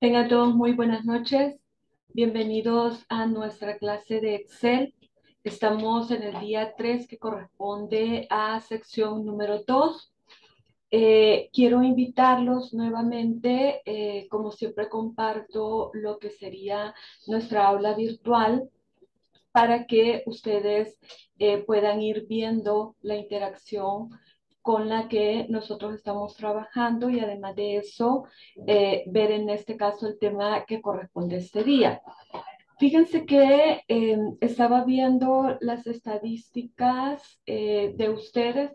Tengan todos muy buenas noches. Bienvenidos a nuestra clase de Excel. Estamos en el día 3 que corresponde a sección número 2. Eh, quiero invitarlos nuevamente, eh, como siempre comparto lo que sería nuestra aula virtual para que ustedes eh, puedan ir viendo la interacción con la que nosotros estamos trabajando y además de eso, eh, ver en este caso el tema que corresponde este día. Fíjense que eh, estaba viendo las estadísticas eh, de ustedes.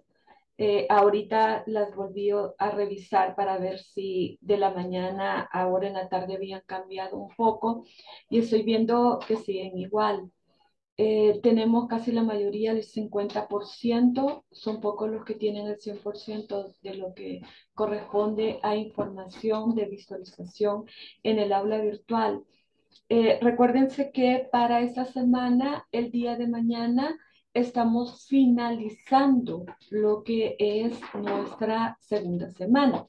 ahorita las volví a revisar para ver si de la mañana ahora en la tarde habían cambiado un poco y estoy viendo que siguen igual. Eh, tenemos casi la mayoría del 50%, son pocos los que tienen el 100% de lo que corresponde a información de visualización en el aula virtual. Eh, recuérdense que para esta semana, el día de mañana, estamos finalizando lo que es nuestra segunda semana.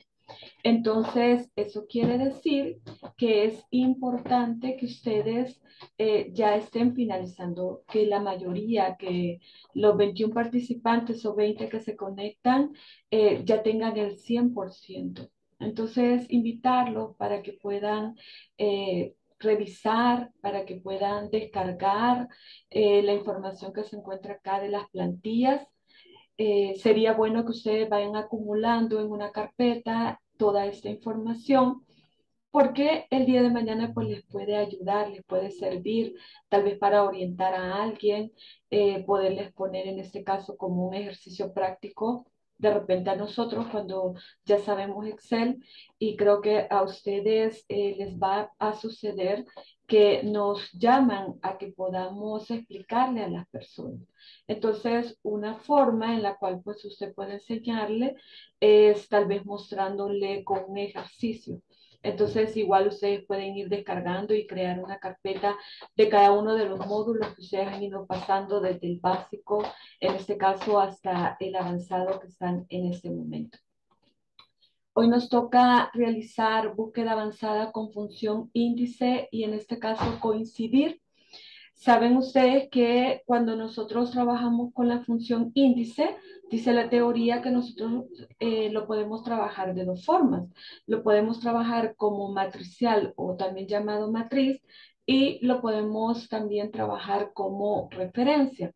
Entonces, eso quiere decir que es importante que ustedes eh, ya estén finalizando, que la mayoría, que los 21 participantes o 20 que se conectan, eh, ya tengan el 100%. Entonces, invitarlos para que puedan eh, revisar, para que puedan descargar la información que se encuentra acá de las plantillas. Sería bueno que ustedes vayan acumulando en una carpeta toda esta información porque el día de mañana pues les puede ayudar, les puede servir tal vez para orientar a alguien, eh, poderles poner en este caso como un ejercicio práctico de repente a nosotros cuando ya sabemos Excel y creo que a ustedes eh, les va a suceder que nos llaman a que podamos explicarle a las personas. Entonces, una forma en la cual pues usted puede enseñarle es tal vez mostrándole con un ejercicio. Entonces, igual ustedes pueden ir descargando y crear una carpeta de cada uno de los módulos que ustedes han ido pasando desde el básico, en este caso, hasta el avanzado que están en este momento. Hoy nos toca realizar búsqueda avanzada con función índice y en este caso coincidir. Saben ustedes que cuando nosotros trabajamos con la función índice, dice la teoría que nosotros eh, lo podemos trabajar de dos formas. Lo podemos trabajar como matricial o también llamado matriz y lo podemos también trabajar como referencia.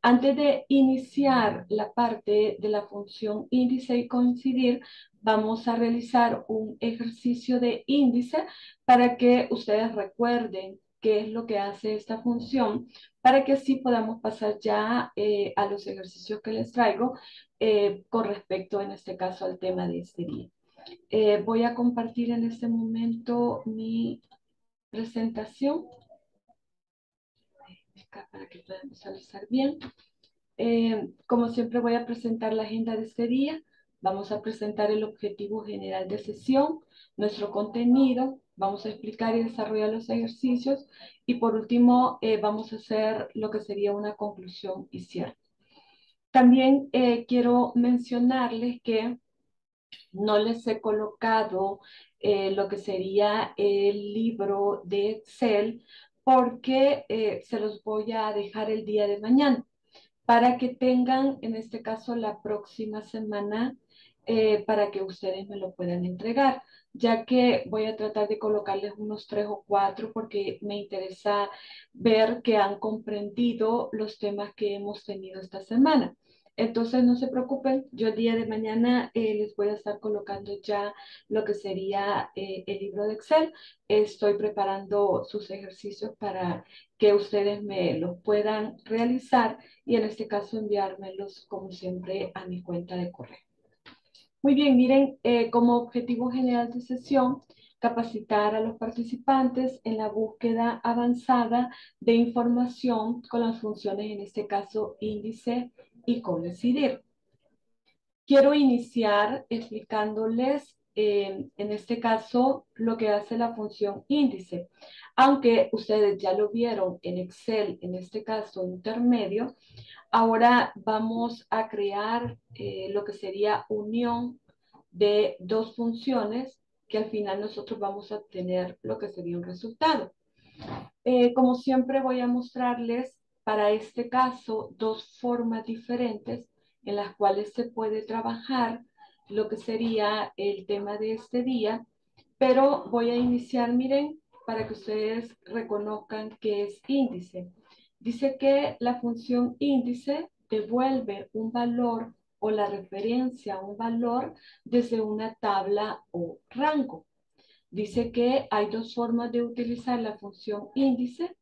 Antes de iniciar la parte de la función índice y coincidir, vamos a realizar un ejercicio de índice para que ustedes recuerden qué es lo que hace esta función, para que así podamos pasar ya eh, a los ejercicios que les traigo eh, con respecto, en este caso, al tema de este día. Eh, voy a compartir en este momento mi presentación para que puedan visualizar bien. como siempre voy a presentar la agenda de este día. Vamos a presentar el objetivo general de sesión, nuestro contenido, vamos a explicar y desarrollar los ejercicios y por último eh, vamos a hacer lo que sería una conclusión y cierre. También eh, quiero mencionarles que no les he colocado eh, lo que sería el libro de Excel porque se los voy a dejar el día de mañana para que tengan, en este caso, la próxima semana eh, para que ustedes me lo puedan entregar, ya que voy a tratar de colocarles unos tres o cuatro porque me interesa ver que han comprendido los temas que hemos tenido esta semana. Entonces, no se preocupen, yo el día de mañana eh, les voy a estar colocando ya lo que sería eh, el libro de Excel. Estoy preparando sus ejercicios para que ustedes me los puedan realizar y en este caso enviármelos como siempre a mi cuenta de correo. Muy bien, miren, eh, como objetivo general de sesión, capacitar a los participantes en la búsqueda avanzada de información con las funciones, en este caso, índice y coincidir. Quiero iniciar explicándoles, eh, en este caso, lo que hace la función índice. Aunque ustedes ya lo vieron en Excel, en este caso intermedio, Ahora vamos a crear eh, lo que sería unión de dos funciones que al final nosotros vamos a obtener lo que sería un resultado. Eh, como siempre voy a mostrarles para este caso dos formas diferentes en las cuales se puede trabajar lo que sería el tema de este día, pero voy a iniciar, miren, para que ustedes reconozcan qué es índice. Dice que la función índice devuelve un valor o la referencia a un valor desde una tabla o rango. Dice que hay dos formas de utilizar la función índice.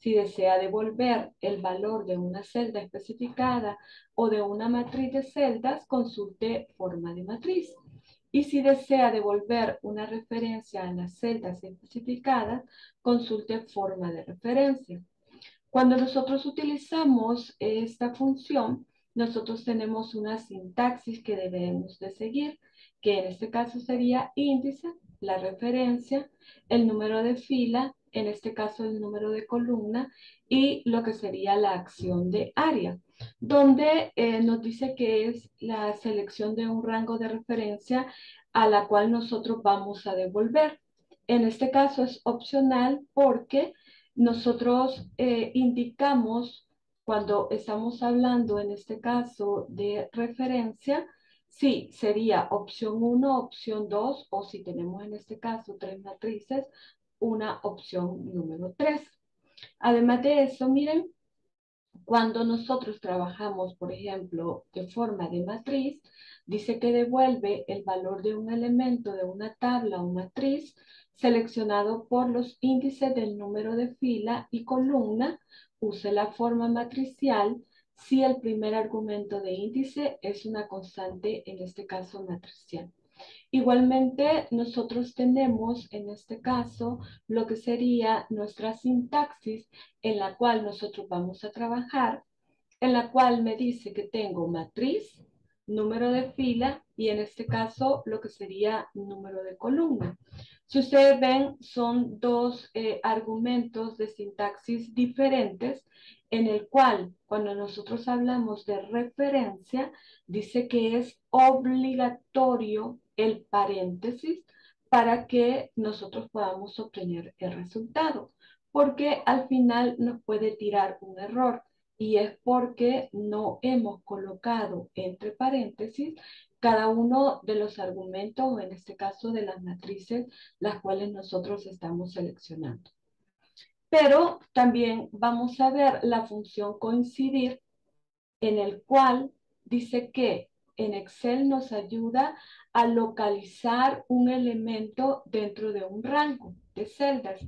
Si desea devolver el valor de una celda especificada o de una matriz de celdas, consulte forma de matriz. Y si desea devolver una referencia a las celdas especificadas, consulte forma de referencia. Cuando nosotros utilizamos esta función, nosotros tenemos una sintaxis que debemos de seguir, que en este caso sería índice, la referencia, el número de fila, en este caso el número de columna, y lo que sería la acción de área, donde eh, nos dice que es la selección de un rango de referencia a la cual nosotros vamos a devolver. En este caso es opcional porque nosotros eh, indicamos cuando estamos hablando en este caso de referencia, sí, sería opción 1, opción 2, o si tenemos en este caso tres matrices, una opción número 3. Además de eso, miren, cuando nosotros trabajamos, por ejemplo, de forma de matriz, dice que devuelve el valor de un elemento de una tabla o matriz seleccionado por los índices del número de fila y columna, use la forma matricial si el primer argumento de índice es una constante, en este caso matricial. Igualmente, nosotros tenemos en este caso lo que sería nuestra sintaxis en la cual nosotros vamos a trabajar, en la cual me dice que tengo matriz, número de fila y en este caso lo que sería número de columna. Si ustedes ven, son dos eh, argumentos de sintaxis diferentes en el cual cuando nosotros hablamos de referencia, dice que es obligatorio el paréntesis para que nosotros podamos obtener el resultado, porque al final nos puede tirar un error y es porque no hemos colocado entre paréntesis cada uno de los argumentos, o en este caso de las matrices, las cuales nosotros estamos seleccionando. Pero también vamos a ver la función coincidir, en el cual dice que en Excel nos ayuda a localizar un elemento dentro de un rango de celdas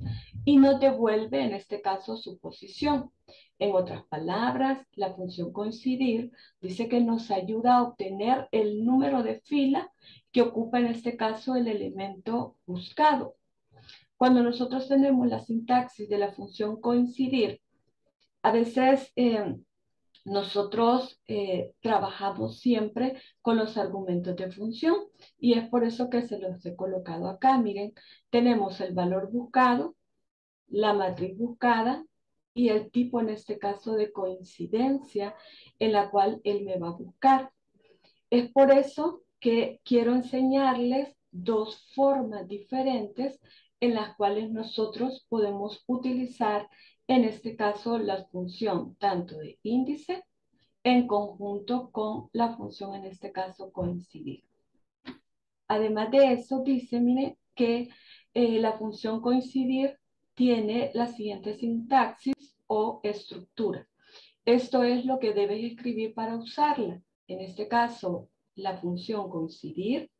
y nos devuelve en este caso su posición. En otras palabras, la función coincidir dice que nos ayuda a obtener el número de fila que ocupa en este caso el elemento buscado. Cuando nosotros tenemos la sintaxis de la función coincidir, a veces eh, nosotros eh, trabajamos siempre con los argumentos de función y es por eso que se los he colocado acá. Miren, tenemos el valor buscado, la matriz buscada, y el tipo en este caso de coincidencia en la cual él me va a buscar. Es por eso que quiero enseñarles dos formas diferentes en las cuales nosotros podemos utilizar en este caso la función tanto de índice en conjunto con la función en este caso coincidir. Además de eso, dice, mire, que eh, la función coincidir tiene la siguiente sintaxis o estructura. Esto es lo que debes escribir para usarla. En este caso, la función coincidir,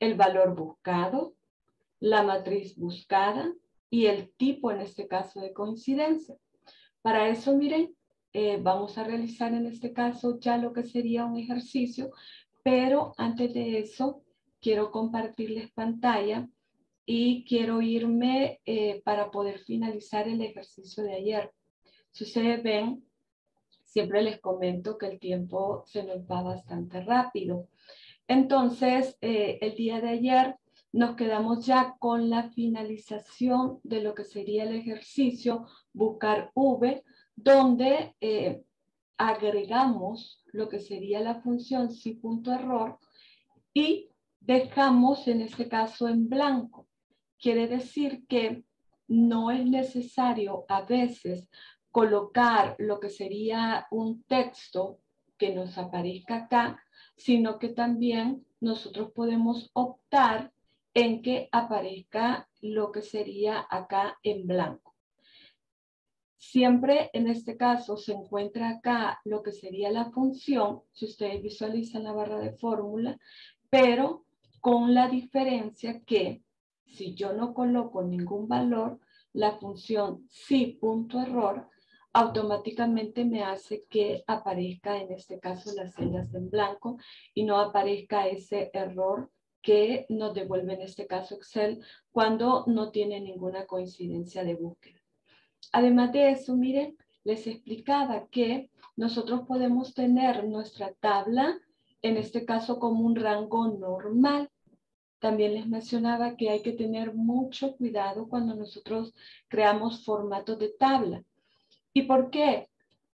el valor buscado, la matriz buscada y el tipo, en este caso, de coincidencia. Para eso, miren, eh, vamos a realizar en este caso ya lo que sería un ejercicio, pero antes de eso, quiero compartirles pantalla y quiero irme eh, para poder finalizar el ejercicio de ayer. Si ustedes ven, siempre les comento que el tiempo se nos va bastante rápido. Entonces, eh, el día de ayer nos quedamos ya con la finalización de lo que sería el ejercicio buscar V, donde eh, agregamos lo que sería la función si punto error y dejamos en este caso en blanco. Quiere decir que no es necesario a veces colocar lo que sería un texto que nos aparezca acá, sino que también nosotros podemos optar en que aparezca lo que sería acá en blanco. Siempre en este caso se encuentra acá lo que sería la función, si ustedes visualizan la barra de fórmula, pero con la diferencia que si yo no coloco ningún valor, la función sí punto error automáticamente me hace que aparezca en este caso las celdas en blanco y no aparezca ese error que nos devuelve en este caso Excel cuando no tiene ninguna coincidencia de búsqueda. Además de eso, miren, les explicaba que nosotros podemos tener nuestra tabla, en este caso como un rango normal. También les mencionaba que hay que tener mucho cuidado cuando nosotros creamos formatos de tabla. ¿Y por qué?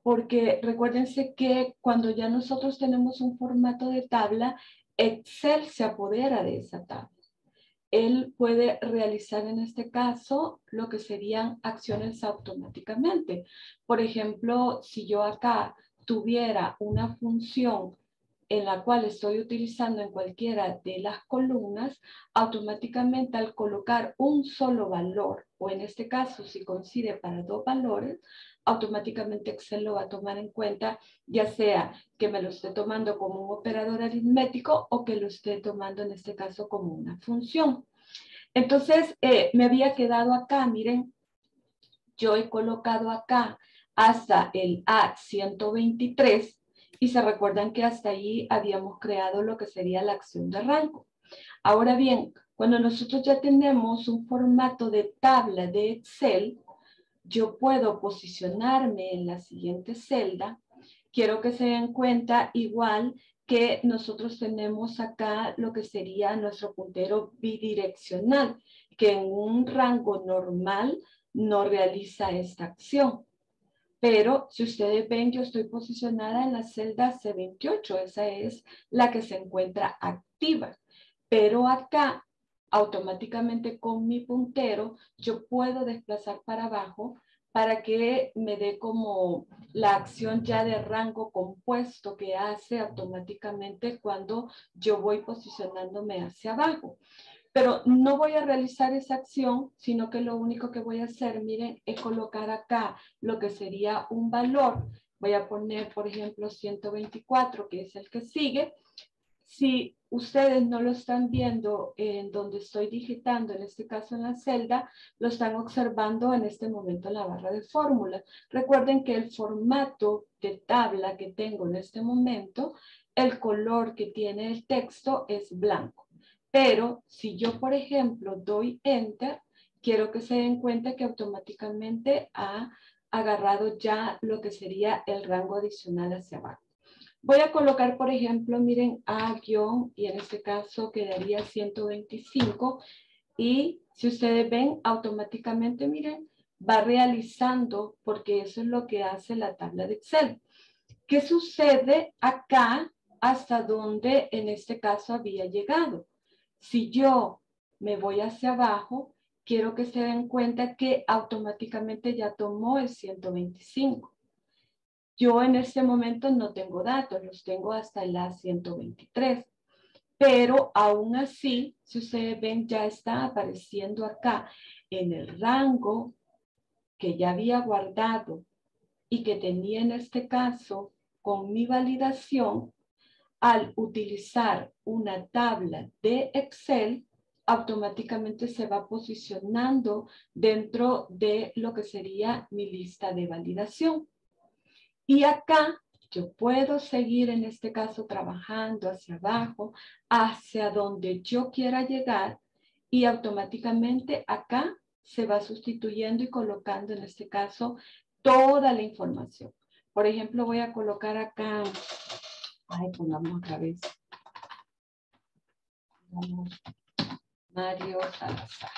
Porque recuérdense que cuando ya nosotros tenemos un formato de tabla, Excel se apodera de esa tabla. Él puede realizar en este caso lo que serían acciones automáticamente. Por ejemplo, si yo acá tuviera una función en la cual estoy utilizando en cualquiera de las columnas, automáticamente al colocar un solo valor, o en este caso si coincide para dos valores, automáticamente Excel lo va a tomar en cuenta, ya sea que me lo esté tomando como un operador aritmético o que lo esté tomando en este caso como una función. Entonces, eh, me había quedado acá, miren, yo he colocado acá hasta el A123 y se recuerdan que hasta ahí habíamos creado lo que sería la acción de rango. Ahora bien, cuando nosotros ya tenemos un formato de tabla de Excel, yo puedo posicionarme en la siguiente celda. Quiero que se den cuenta igual que nosotros tenemos acá lo que sería nuestro puntero bidireccional, que en un rango normal no realiza esta acción. Pero si ustedes ven, yo estoy posicionada en la celda C28, esa es la que se encuentra activa. Pero acá automáticamente con mi puntero yo puedo desplazar para abajo para que me dé como la acción ya de rango compuesto que hace automáticamente cuando yo voy posicionándome hacia abajo. Pero no voy a realizar esa acción, sino que lo único que voy a hacer, miren, es colocar acá lo que sería un valor. Voy a poner, por ejemplo, 124, que es el que sigue, si ustedes no lo están viendo en donde estoy digitando, en este caso en la celda, lo están observando en este momento en la barra de fórmulas. Recuerden que el formato de tabla que tengo en este momento, el color que tiene el texto es blanco. Pero si yo, por ejemplo, doy Enter, quiero que se den cuenta que automáticamente ha agarrado ya lo que sería el rango adicional hacia abajo. Voy a colocar, por ejemplo, miren, A guion, y en este caso quedaría 125. Y si ustedes ven, automáticamente, miren, va realizando, porque eso es lo que hace la tabla de Excel. ¿Qué sucede acá hasta donde en este caso había llegado? Si yo me voy hacia abajo, quiero que se den cuenta que automáticamente ya tomó el 125. Yo en este momento no tengo datos, los tengo hasta la 123. Pero aún así, si ustedes ven, ya está apareciendo acá en el rango que ya había guardado y que tenía en este caso con mi validación, al utilizar una tabla de Excel, automáticamente se va posicionando dentro de lo que sería mi lista de validación. Y acá yo puedo seguir en este caso trabajando hacia abajo, hacia donde yo quiera llegar y automáticamente acá se va sustituyendo y colocando en este caso toda la información. Por ejemplo, voy a colocar acá, ay, pongamos otra vez. Mario Salazar.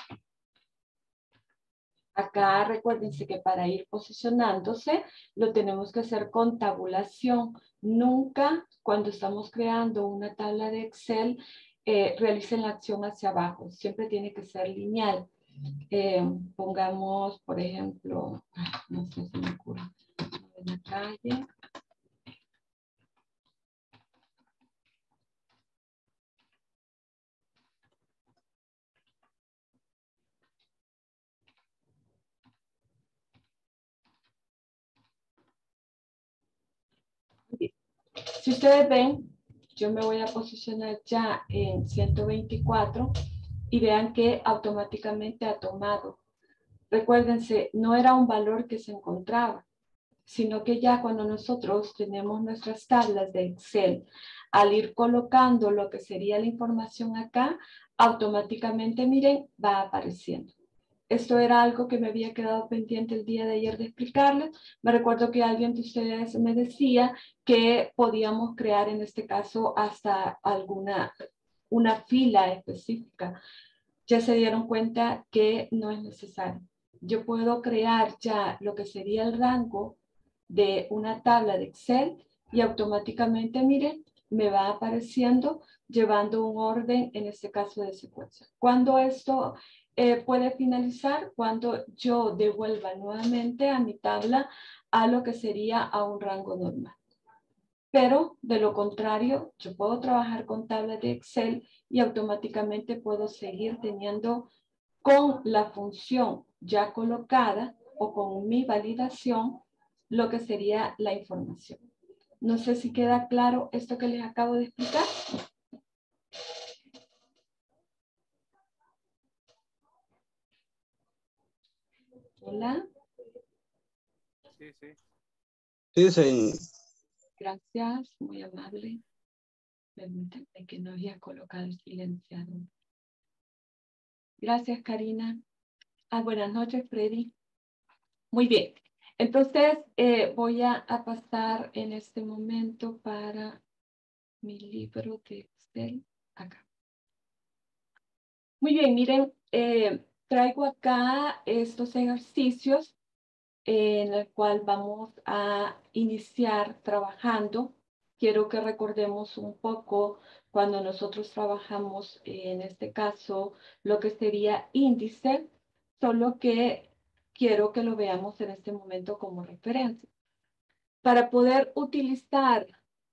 Acá recuérdense que para ir posicionándose lo tenemos que hacer con tabulación. Nunca cuando estamos creando una tabla de Excel eh, realicen la acción hacia abajo. Siempre tiene que ser lineal. Eh, pongamos, por ejemplo, no sé si me ocurre, en la calle. Si ustedes ven, yo me voy a posicionar ya en 124 y vean que automáticamente ha tomado. Recuérdense, no era un valor que se encontraba, sino que ya cuando nosotros tenemos nuestras tablas de Excel, al ir colocando lo que sería la información acá, automáticamente, miren, va apareciendo. Esto era algo que me había quedado pendiente el día de ayer de explicarles. Me recuerdo que alguien de ustedes me decía que podíamos crear en este caso hasta alguna una fila específica. Ya se dieron cuenta que no es necesario. Yo puedo crear ya lo que sería el rango de una tabla de Excel y automáticamente, miren, me va apareciendo llevando un orden, en este caso de secuencia. Cuando esto eh, puede finalizar cuando yo devuelva nuevamente a mi tabla a lo que sería a un rango normal. Pero de lo contrario, yo puedo trabajar con tablas de Excel y automáticamente puedo seguir teniendo con la función ya colocada o con mi validación lo que sería la información. No sé si queda claro esto que les acabo de explicar. Hola. Sí, sí. Sí, sí. Gracias, muy amable. Permítanme que no había colocado el silenciado. Gracias, Karina. Ah, buenas noches, Freddy. Muy bien. Entonces, eh, voy a, pasar en este momento para mi libro de Excel acá. Muy bien, miren, eh, traigo acá estos ejercicios en el cual vamos a iniciar trabajando. Quiero que recordemos un poco cuando nosotros trabajamos, en este caso, lo que sería índice, solo que quiero que lo veamos en este momento como referencia. Para poder utilizar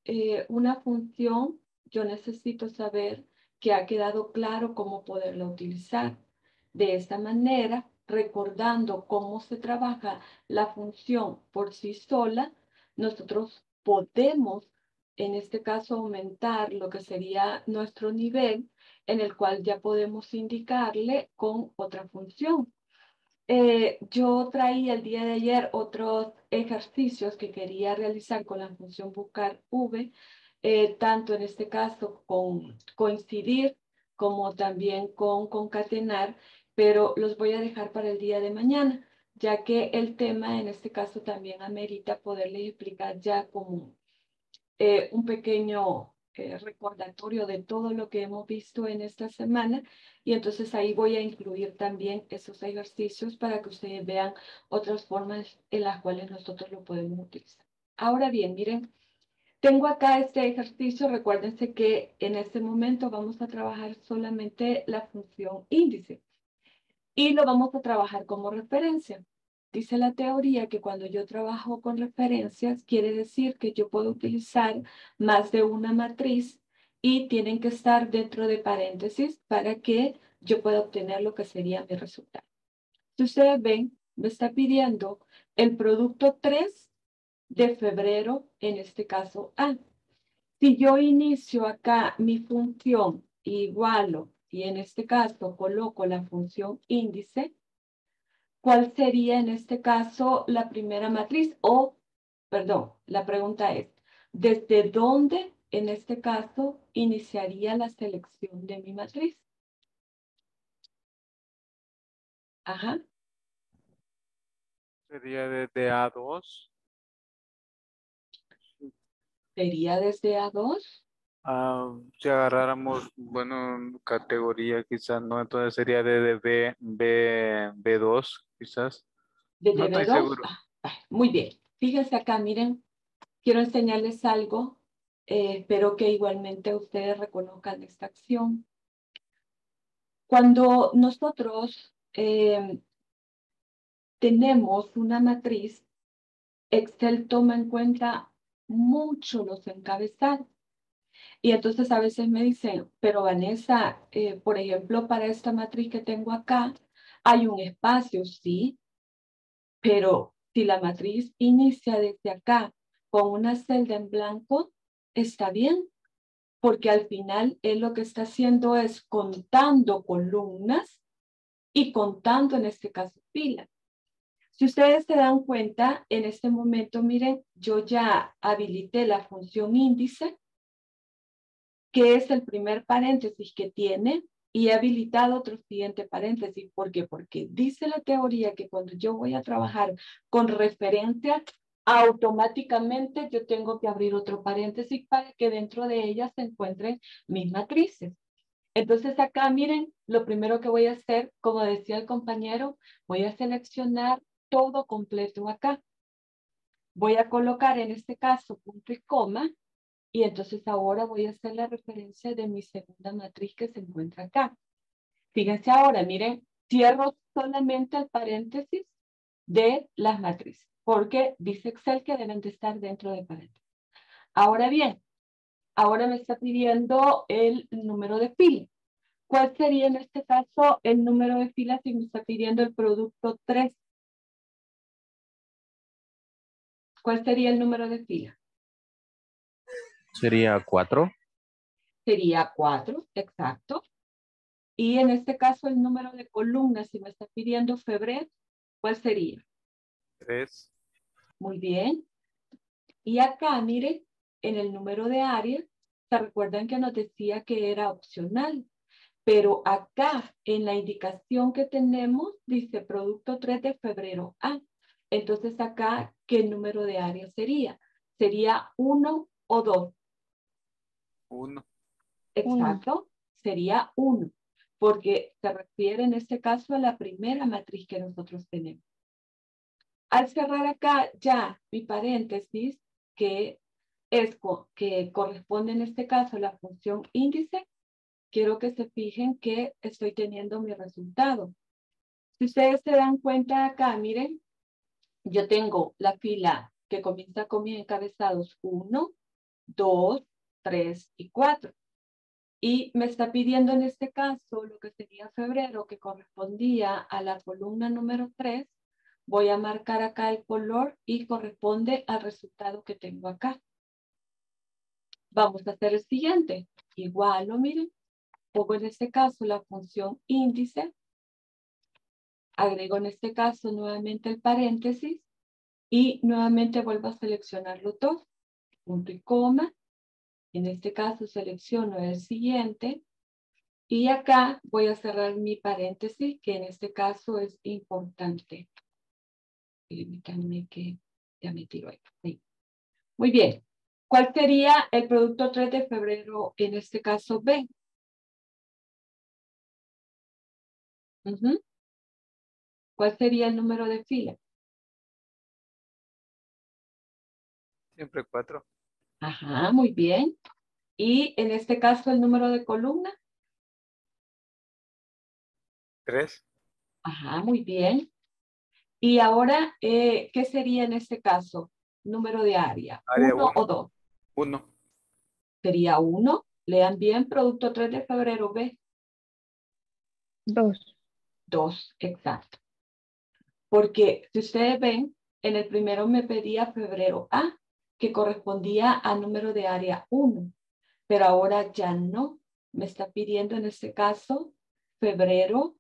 eh, una función, yo necesito saber que ha quedado claro cómo poderla utilizar. De esta manera, recordando cómo se trabaja la función por sí sola, nosotros podemos, en este caso, aumentar lo que sería nuestro nivel, en el cual ya podemos indicarle con otra función. Eh, yo traía el día de ayer otros ejercicios que quería realizar con la función buscar v, eh, tanto en este caso con coincidir como también con concatenar pero los voy a dejar para el día de mañana, ya que el tema en este caso también amerita poderles explicar ya como eh, un pequeño eh, recordatorio de todo lo que hemos visto en esta semana. Y entonces ahí voy a incluir también esos ejercicios para que ustedes vean otras formas en las cuales nosotros lo podemos utilizar. Ahora bien, miren, tengo acá este ejercicio, recuérdense que en este momento vamos a trabajar solamente la función índice y lo vamos a trabajar como referencia. Dice la teoría que cuando yo trabajo con referencias, quiere decir que yo puedo utilizar más de una matriz y tienen que estar dentro de paréntesis para que yo pueda obtener lo que sería mi resultado. Si ustedes ven, me está pidiendo el producto 3 de febrero, en este caso A. Si yo inicio acá mi función igualo y en este caso coloco la función índice, ¿cuál sería en este caso la primera matriz? O, perdón, la pregunta es, ¿desde dónde en este caso iniciaría la selección de mi matriz? Ajá. Sería desde A2. ¿Sería desde A2? Ah, si agarráramos, bueno, categoría quizás, ¿no? Entonces sería de, B, B, B2, quizás. ¿De B2? Ah, muy bien. Fíjense acá, miren, quiero enseñarles algo. Eh, espero que igualmente ustedes reconozcan esta acción. Cuando nosotros eh, tenemos una matriz, Excel toma en cuenta mucho los encabezados. Y entonces a veces me dicen, pero Vanessa, eh, por ejemplo, para esta matriz que tengo acá, hay un espacio, sí, pero si la matriz inicia desde acá con una celda en blanco, está bien, porque al final él lo que está haciendo es contando columnas y contando en este caso filas. Si ustedes se dan cuenta, en este momento, miren, yo ya habilité la función índice, que es el primer paréntesis que tiene, y habilitado otro siguiente paréntesis. ¿Por qué? Porque dice la teoría que cuando yo voy a trabajar con referencia, automáticamente yo tengo que abrir otro paréntesis para que dentro de ella se encuentren mis matrices. Entonces acá, miren, lo primero que voy a hacer, como decía el compañero, voy a seleccionar todo completo acá. Voy a colocar en este caso punto y coma y entonces ahora voy a hacer la referencia de mi segunda matriz que se encuentra acá. Fíjense ahora, miren, cierro solamente el paréntesis de las matrices, porque dice Excel que deben de estar dentro de paréntesis. Ahora bien, ahora me está pidiendo el número de fila. ¿Cuál sería en este caso el número de filas si me está pidiendo el producto 3? ¿Cuál sería el número de fila? Sería 4. Sería 4, exacto. Y en este caso el número de columnas, si me está pidiendo febrero, ¿cuál sería? 3. Muy bien. Y acá, mire, en el número de áreas, ¿se recuerdan que nos decía que era opcional? Pero acá, en la indicación que tenemos, dice producto 3 de febrero A. Entonces acá, ¿qué número de áreas sería? ¿Sería 1 o 2? 1. Exacto, sería 1, porque se refiere en este caso a la primera matriz que nosotros tenemos. Al cerrar acá ya mi paréntesis, que es que corresponde en este caso a la función índice, quiero que se fijen que estoy teniendo mi resultado. Si ustedes se dan cuenta acá, miren, yo tengo la fila que comienza con mis encabezados 1, 2, 3 y 4. Y me está pidiendo en este caso lo que sería febrero, que correspondía a la columna número 3. Voy a marcar acá el color y corresponde al resultado que tengo acá. Vamos a hacer el siguiente. Igual, lo miren. Pongo en este caso la función índice. Agrego en este caso nuevamente el paréntesis. Y nuevamente vuelvo a seleccionar los dos. Punto y coma. En este caso selecciono el siguiente y acá voy a cerrar mi paréntesis, que en este caso es importante. Permítanme que ya me tiro ahí. Muy bien. ¿Cuál sería el producto 3 de febrero, en este caso B? ¿Cuál sería el número de fila? Siempre 4. Ajá, muy bien. Y en este caso el número de columna. Tres. Ajá, muy bien. Y ahora, eh, ¿qué sería en este caso? Número de área. Área ¿Uno uno. o dos? Uno. Sería uno. Lean bien, producto 3 de febrero B. Dos. Dos, exacto. Porque si ustedes ven, en el primero me pedía febrero A, que correspondía al número de área 1, pero ahora ya no. Me está pidiendo en este caso febrero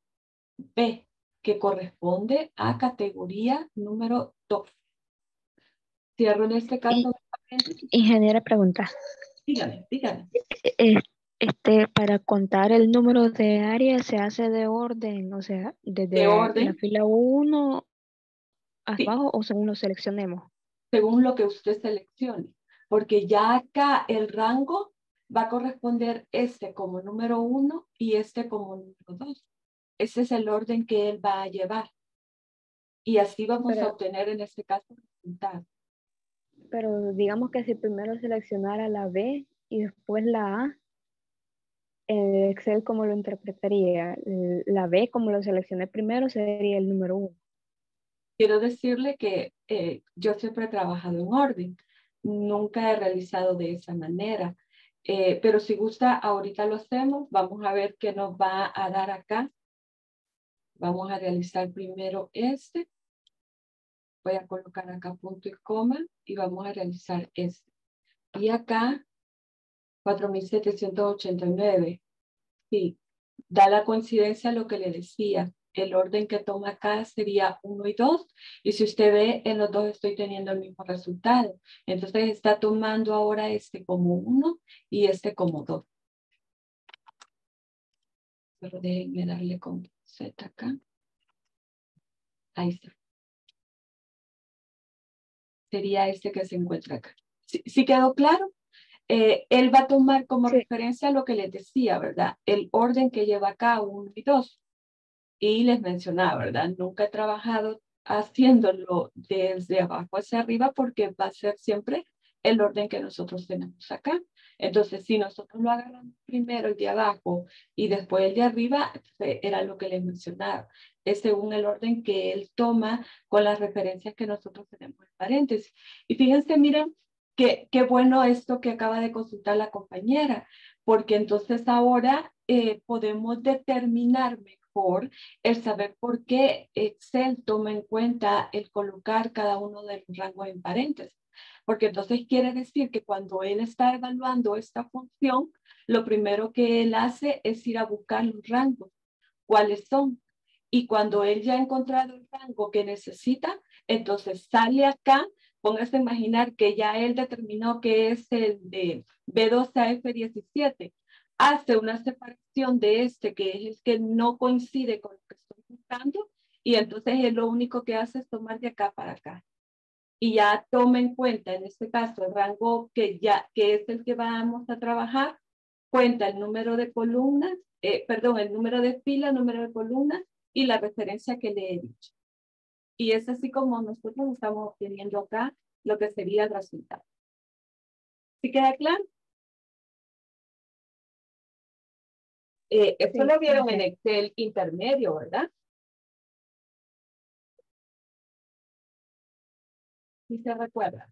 B, que corresponde a categoría número 2. Cierro en este caso. Ingeniera pregunta. Dígame, dígame. Eh, Este, para contar el número de áreas se hace de orden, o sea, desde orden. la fila 1 Sí. abajo o según lo seleccionemos. Según lo que usted seleccione, porque ya acá el rango va a corresponder este como número uno y este como número dos. Ese es el orden que él va a llevar. Y así vamos a obtener en este caso el resultado. pero digamos que si primero seleccionara la B y después la A, el Excel, ¿cómo lo interpretaría? La B, como lo seleccioné primero, sería el número uno. Quiero decirle que eh, yo siempre he trabajado en orden. Nunca he realizado de esa manera. Eh, pero si gusta, ahorita lo hacemos. Vamos a ver qué nos va a dar acá. Vamos a realizar primero este. Voy a colocar acá punto y coma y vamos a realizar este. Y acá, 4.789. Sí, da la coincidencia lo que le decía. El orden que toma acá sería 1 y 2. Y si usted ve, en los dos estoy teniendo el mismo resultado. Entonces está tomando ahora este como 1 y este como 2. Pero déjenme darle con Z acá. Ahí está sería este que se encuentra acá. ¿Sí, quedó claro? Eh, él va a tomar como referencia lo que les decía, ¿verdad? El orden que lleva acá, uno y dos. Y les mencionaba, ¿verdad? Nunca he trabajado haciéndolo desde abajo hacia arriba porque va a ser siempre el orden que nosotros tenemos acá. Entonces, si nosotros lo agarramos primero el de abajo y después el de arriba, era lo que les mencionaba. Es según el orden que él toma con las referencias que nosotros tenemos en paréntesis. Y fíjense, miren, qué, qué bueno esto que acaba de consultar la compañera, porque entonces ahora eh, podemos determinar mejor el saber por qué Excel toma en cuenta el colocar cada uno de los rangos en paréntesis porque entonces quiere decir que cuando él está evaluando esta función, lo primero que él hace es ir a buscar los rangos, cuáles son. Y cuando él ya ha encontrado el rango que necesita, entonces sale acá, póngase a imaginar que ya él determinó que es el de B12 a F17, hace una separación de este que es el que no coincide con lo que estoy buscando y entonces él lo único que hace es tomar de acá para acá y ya toma en cuenta, en este caso, el rango que, ya, que es el que vamos a trabajar, cuenta el número de columnas, eh, perdón, el número de fila, número de columnas y la referencia que le he dicho. Y es así como nosotros estamos obteniendo acá lo que sería el resultado. ¿Sí queda claro? Eh, esto lo vieron en Excel intermedio, ¿verdad? se recuerda.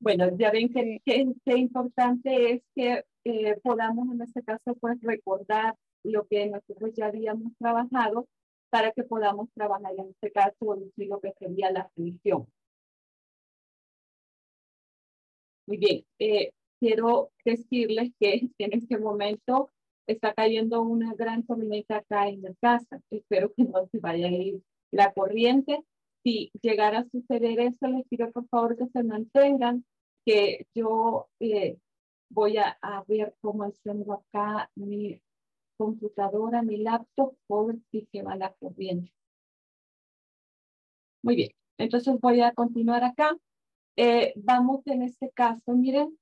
Bueno, ya ven que, que, importante es que eh, podamos en este caso pues recordar lo que nosotros ya habíamos trabajado para que podamos trabajar en este caso lo que sería la función. Muy bien, eh, quiero decirles que en este momento está cayendo una gran tormenta acá en la casa. Espero que no se vaya a ir la corriente si llegara a suceder eso, les pido por favor que se mantengan, que yo eh, voy a, ver cómo enciendo acá mi computadora, mi laptop, por si se va la corriente. Muy bien, entonces voy a continuar acá. Eh, vamos en este caso, miren,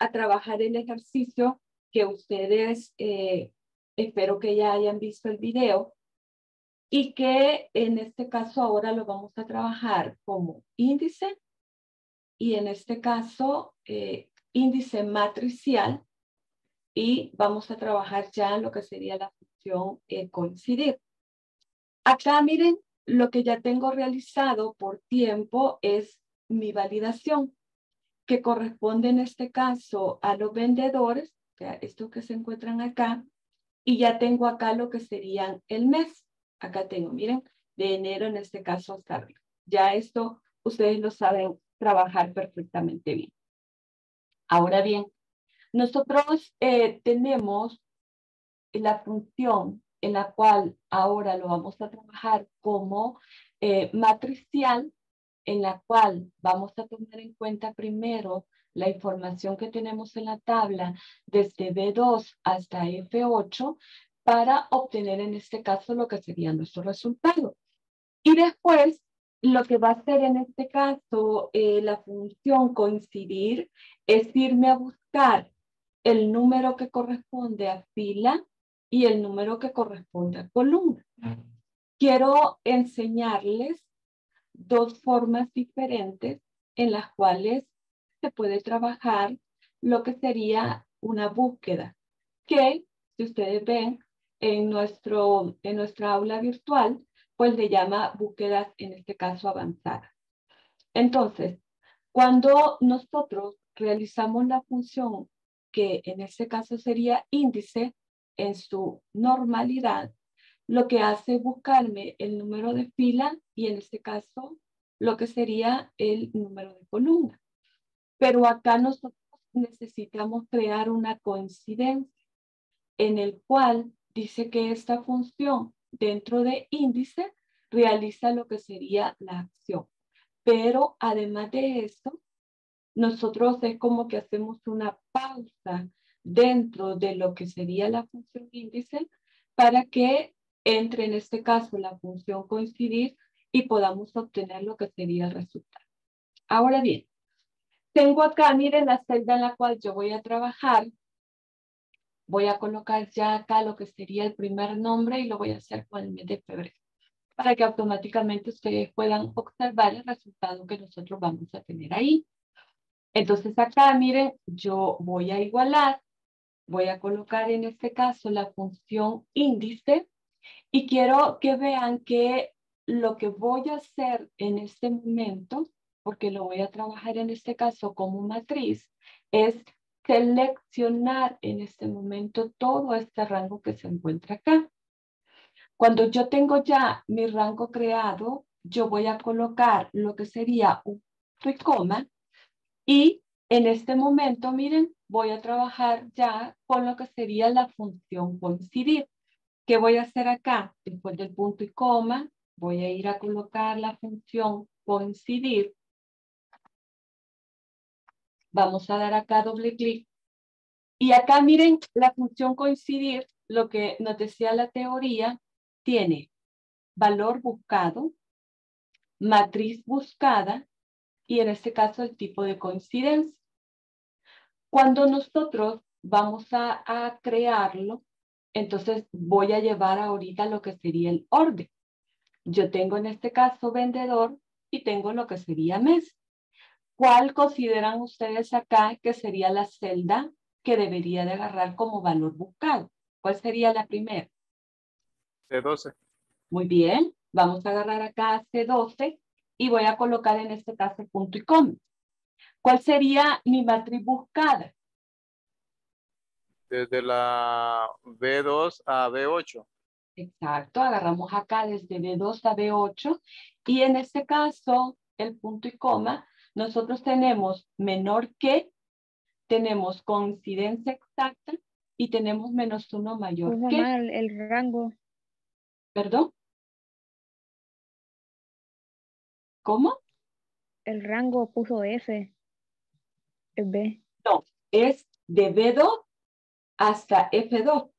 a trabajar el ejercicio que ustedes, eh, espero que ya hayan visto el video, y que en este caso ahora lo vamos a trabajar como índice y en este caso eh, índice matricial y vamos a trabajar ya lo que sería la función eh, coincidir. Acá miren, lo que ya tengo realizado por tiempo es mi validación, que corresponde en este caso a los vendedores, estos que se encuentran acá, y ya tengo acá lo que serían el mes. Acá tengo, miren, de enero en este caso hasta abril. Ya esto ustedes lo saben trabajar perfectamente bien. Ahora bien, nosotros eh, tenemos la función en la cual ahora lo vamos a trabajar como eh, matricial, en la cual vamos a tomar en cuenta primero la información que tenemos en la tabla desde B2 hasta F8, para obtener en este caso lo que sería nuestro resultado. Y después, lo que va a hacer en este caso eh, la función coincidir es irme a buscar el número que corresponde a fila y el número que corresponde a columna. Quiero enseñarles dos formas diferentes en las cuales se puede trabajar lo que sería una búsqueda, que si ustedes ven en, nuestro, en nuestra aula virtual, pues le llama búsquedas, en este caso avanzadas. Entonces, cuando nosotros realizamos la función que en este caso sería índice en su normalidad, lo que hace es buscarme el número de fila y en este caso lo que sería el número de columna. Pero acá nosotros necesitamos crear una coincidencia en el cual dice que esta función dentro de índice realiza lo que sería la acción. Pero además de eso, nosotros es como que hacemos una pausa dentro de lo que sería la función índice para que entre en este caso la función coincidir y podamos obtener lo que sería el resultado. Ahora bien, tengo acá, miren la celda en la cual yo voy a trabajar. Voy a colocar ya acá lo que sería el primer nombre y lo voy a hacer con el mes de febrero para que automáticamente ustedes puedan observar el resultado que nosotros vamos a tener ahí. Entonces acá, miren, yo voy a igualar, voy a colocar en este caso la función índice y quiero que vean que lo que voy a hacer en este momento, porque lo voy a trabajar en este caso como matriz, es seleccionar en este momento todo este rango que se encuentra acá. Cuando yo tengo ya mi rango creado, yo voy a colocar lo que sería un coma y en este momento, miren, voy a trabajar ya con lo que sería la función coincidir. ¿Qué voy a hacer acá? Después del punto y coma, voy a ir a colocar la función coincidir. Vamos a dar acá doble clic. Y acá miren la función coincidir, lo que nos decía la teoría, tiene valor buscado, matriz buscada y en este caso el tipo de coincidencia. Cuando nosotros vamos a, crearlo, entonces voy a llevar ahorita lo que sería el orden. Yo tengo en este caso vendedor y tengo lo que sería mes. ¿Cuál consideran ustedes acá que sería la celda que debería de agarrar como valor buscado? ¿Cuál sería la primera? C12. Muy bien, vamos a agarrar acá C12 y voy a colocar en este caso punto y coma. ¿Cuál sería mi matriz buscada? Desde la B2 a B8. Exacto, agarramos acá desde B2 a B8 y en este caso el punto y coma, nosotros tenemos menor que, tenemos coincidencia exacta y tenemos menos uno mayor pues, que. el rango. ¿Perdón? ¿Cómo? El rango puso F. B. No, es de B2 hasta F2.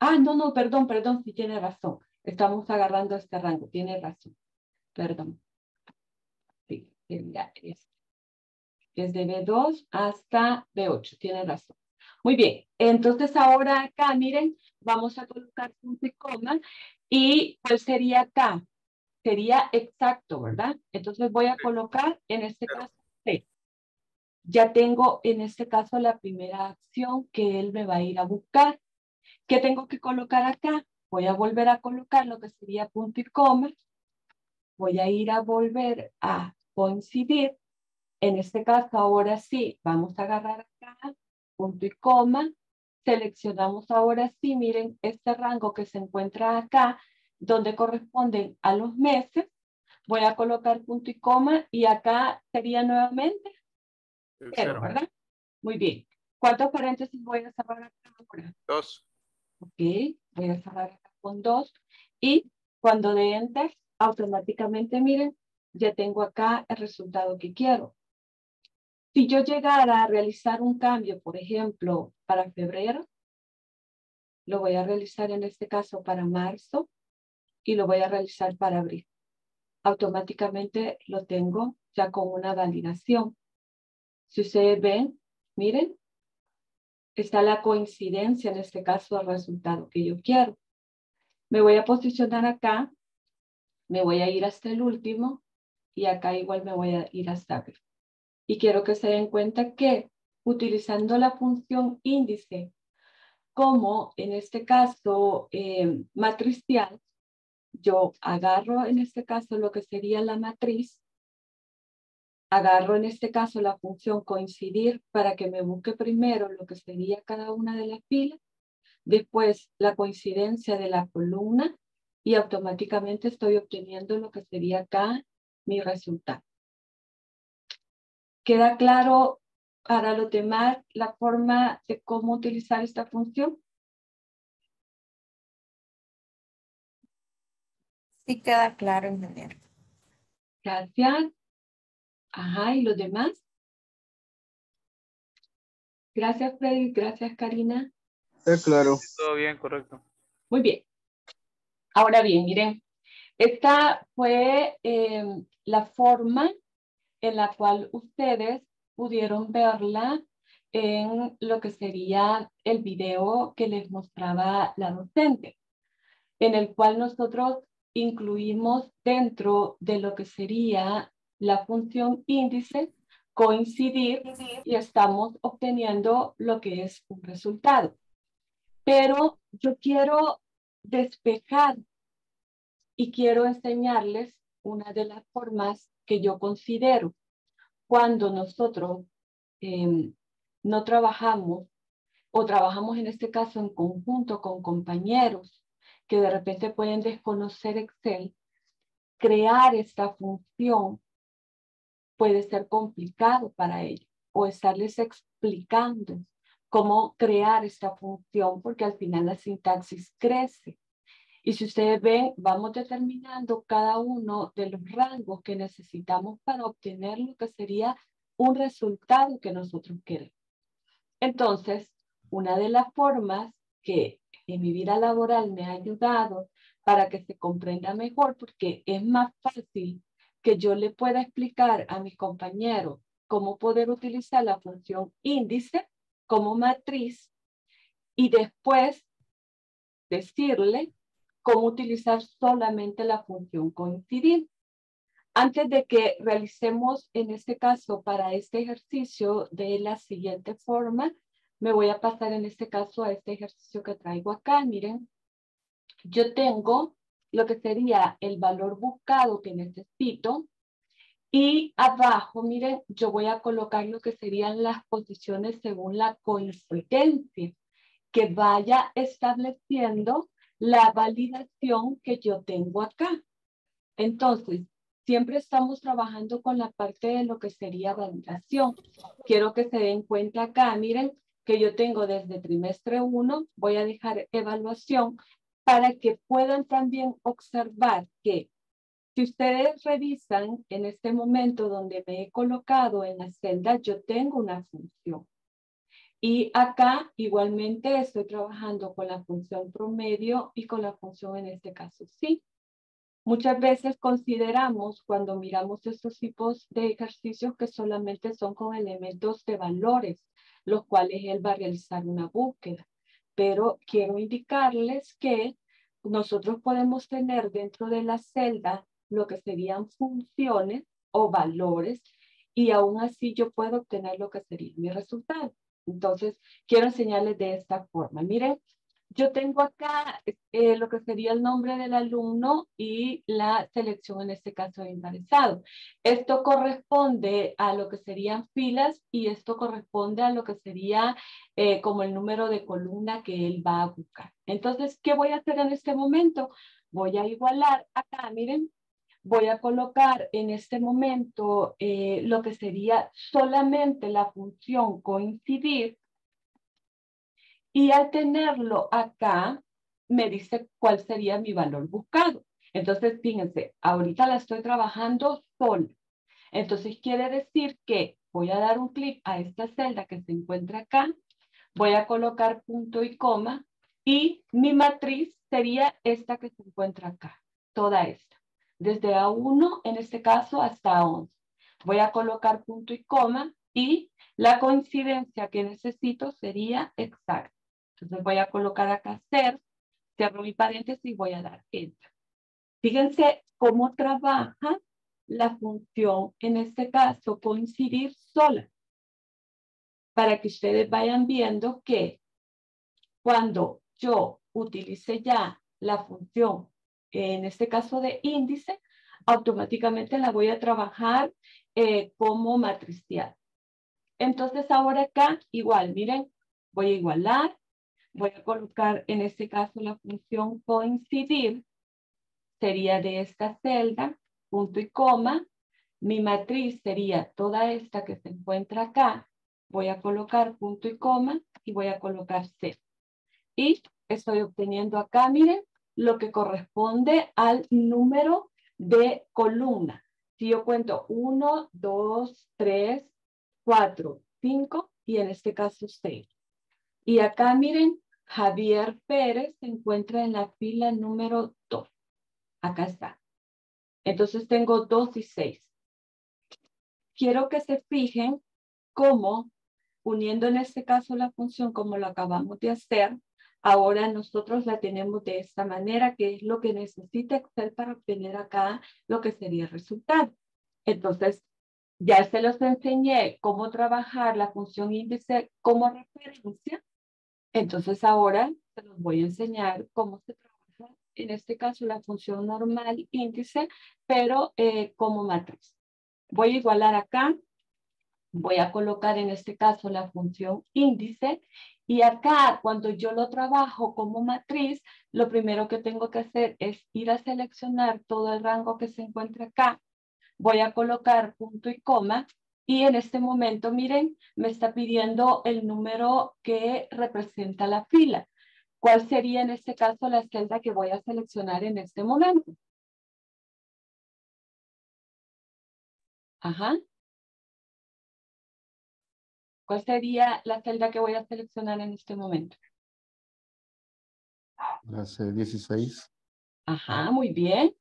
Ah, no, no, perdón, perdón, sí tiene razón. Estamos agarrando este rango, tiene razón. Perdón. Sí, ya es. Es de B2 hasta B8, tiene razón. Muy bien, entonces ahora acá, miren, vamos a colocar punto y coma. ¿Y cuál sería acá? Sería exacto, ¿verdad? Entonces voy a colocar en este caso C. Ya tengo en este caso la primera acción que él me va a ir a buscar. ¿Qué tengo que colocar acá? Voy a volver a colocar lo que sería punto y coma. Voy a ir a volver a coincidir. En este caso, ahora sí, vamos a agarrar acá punto y coma. Seleccionamos ahora sí, miren, este rango que se encuentra acá, donde corresponden a los meses. Voy a colocar punto y coma y acá sería nuevamente cero, ¿verdad? Muy bien. ¿Cuántos paréntesis voy a cerrar acá ahora? Dos. Ok, voy a cerrar acá con dos. Y cuando de enter, automáticamente, miren, ya tengo acá el resultado que quiero. Si yo llegara a realizar un cambio, por ejemplo, para febrero, lo voy a realizar en este caso para marzo y lo voy a realizar para abril. Automáticamente lo tengo ya con una validación. Si ustedes ven, miren, está la coincidencia en este caso del resultado que yo quiero. Me voy a posicionar acá me voy a ir hasta el último y acá igual me voy a ir hasta B. Y quiero que se den cuenta que utilizando la función índice como en este caso eh, matricial, yo agarro en este caso lo que sería la matriz, agarro en este caso la función coincidir para que me busque primero lo que sería cada una de las filas, después la coincidencia de la columna y automáticamente estoy obteniendo lo que sería acá mi resultado. ¿Queda claro para los demás la forma de cómo utilizar esta función? Sí queda claro, ingeniero. Gracias. Ajá, ¿y los demás? Gracias, Freddy. Gracias, Karina. Es claro. Todo bien, correcto. Muy bien. Ahora bien, miren, esta fue eh, la forma en la cual ustedes pudieron verla en lo que sería el video que les mostraba la docente, en el cual nosotros incluimos dentro de lo que sería la función índice coincidir y estamos obteniendo lo que es un resultado. Pero yo quiero despejar y quiero enseñarles una de las formas que yo considero cuando nosotros em, no trabajamos o trabajamos en este caso en conjunto con compañeros que de repente pueden desconocer Excel, crear esta función puede ser complicado para ellos o estarles explicando cómo crear esta función porque al final la sintaxis crece. Y si ustedes ven, vamos determinando cada uno de los rangos que necesitamos para obtener lo que sería un resultado que nosotros queremos. Entonces, una de las formas que en mi vida laboral me ha ayudado para que se comprenda mejor, porque es más fácil que yo le pueda explicar a mis compañeros cómo poder utilizar la función índice como matriz y después decirle cómo utilizar solamente la función coincidir. Antes de que realicemos en este caso para este ejercicio de la siguiente forma, me voy a pasar en este caso a este ejercicio que traigo acá. Miren, yo tengo lo que sería el valor buscado que necesito y abajo, miren, yo voy a colocar lo que serían las posiciones según la coincidencia que vaya estableciendo la validación que yo tengo acá. Entonces, siempre estamos trabajando con la parte de lo que sería validación. Quiero que se den cuenta acá, miren, que yo tengo desde trimestre 1, voy a dejar evaluación para que puedan también observar que si ustedes revisan en este momento donde me he colocado en la celda, yo tengo una función. Y acá igualmente estoy trabajando con la función promedio y con la función en este caso sí. Muchas veces consideramos cuando miramos estos tipos de ejercicios que solamente son con elementos de valores, los cuales él va a realizar una búsqueda. Pero quiero indicarles que nosotros podemos tener dentro de la celda lo que serían funciones o valores y aún así yo puedo obtener lo que sería mi resultado. Entonces, quiero enseñarles de esta forma. Miren, yo tengo acá eh, lo que sería el nombre del alumno y la selección en este caso de invalizado. Esto corresponde a lo que serían filas y esto corresponde a lo que sería eh, como el número de columna que él va a buscar. Entonces, ¿qué voy a hacer en este momento? Voy a igualar acá, miren, voy a colocar en este momento eh, lo que sería solamente la función coincidir y al tenerlo acá me dice cuál sería mi valor buscado. Entonces, fíjense, ahorita la estoy trabajando sola. Entonces, quiere decir que voy a dar un clic a esta celda que se encuentra acá, voy a colocar punto y coma y mi matriz sería esta que se encuentra acá, toda esta desde A1 en este caso hasta A11. Voy a colocar punto y coma y la coincidencia que necesito sería exacta. Entonces voy a colocar acá ser, cierro mi paréntesis y voy a dar enter. Fíjense cómo trabaja la función, en este caso, coincidir sola. Para que ustedes vayan viendo que cuando yo utilice ya la función, en este caso de índice, automáticamente la voy a trabajar eh, como matricial. Entonces ahora acá, igual, miren, voy a igualar, voy a colocar en este caso la función coincidir, sería de esta celda, punto y coma, mi matriz sería toda esta que se encuentra acá, voy a colocar punto y coma y voy a colocar C. Y estoy obteniendo acá, miren, lo que corresponde al número de columna. Si yo cuento 1, 2, 3, 4, 5 y en este caso 6. Y acá miren, Javier Pérez se encuentra en la fila número 2. Acá está. Entonces tengo 2 y 6. Quiero que se fijen cómo, uniendo en este caso la función como lo acabamos de hacer, Ahora nosotros la tenemos de esta manera, que es lo que necesita Excel para obtener acá lo que sería el resultado. Entonces, ya se los enseñé cómo trabajar la función índice como referencia. Entonces, ahora se los voy a enseñar cómo se trabaja, en este caso, la función normal índice, pero eh, como matriz. Voy a igualar acá. Voy a colocar en este caso la función índice y acá, cuando yo lo trabajo como matriz, lo primero que tengo que hacer es ir a seleccionar todo el rango que se encuentra acá. Voy a colocar punto y coma. Y en este momento, miren, me está pidiendo el número que representa la fila. ¿Cuál sería en este caso la celda que voy a seleccionar en este momento? Ajá. ¿Cuál sería la celda que voy a seleccionar en este momento? La C16. Ajá, muy bien.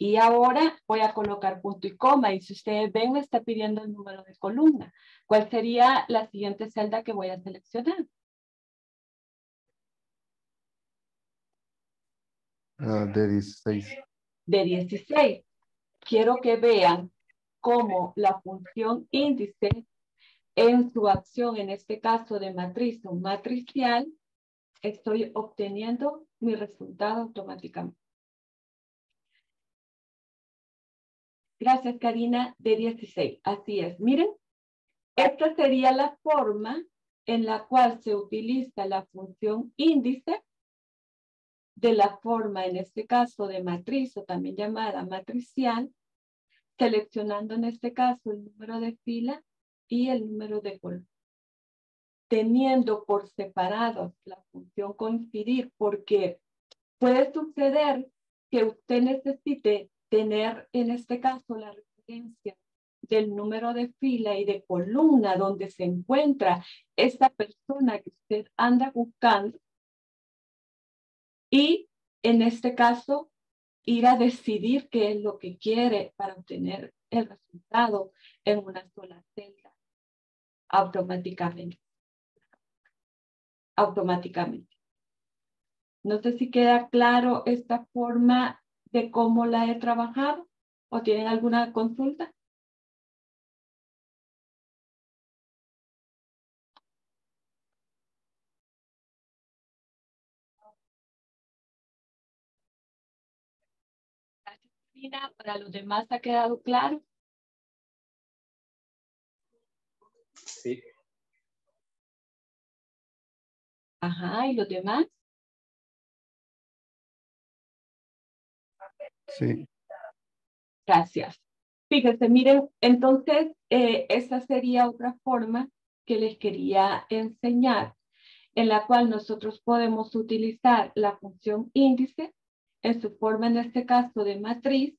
Y ahora voy a colocar punto y coma. Y si ustedes ven, me está pidiendo el número de columna. ¿Cuál sería la siguiente celda que voy a seleccionar? Ah, de 16. De 16. Quiero que vean cómo la función índice en su acción, en este caso de matriz o matricial, estoy obteniendo mi resultado automáticamente. Gracias, Karina, de 16. Así es. Miren, esta sería la forma en la cual se utiliza la función índice de la forma, en este caso, de matriz o también llamada matricial, seleccionando en este caso el número de fila y el número de columna. Teniendo por separado la función coincidir, porque puede suceder que usted necesite tener en este caso la referencia del número de fila y de columna donde se encuentra esta persona que usted anda buscando y en este caso ir a decidir qué es lo que quiere para obtener el resultado en una sola celda automáticamente. Automáticamente. No sé si queda claro esta forma de cómo la he trabajado o tienen alguna consulta. Para los demás ha quedado claro. Sí. Ajá, ¿y los demás? Sí. Gracias. Fíjense, miren, entonces, eh, esa sería otra forma que les quería enseñar, en la cual nosotros podemos utilizar la función índice en su forma, en este caso, de matriz,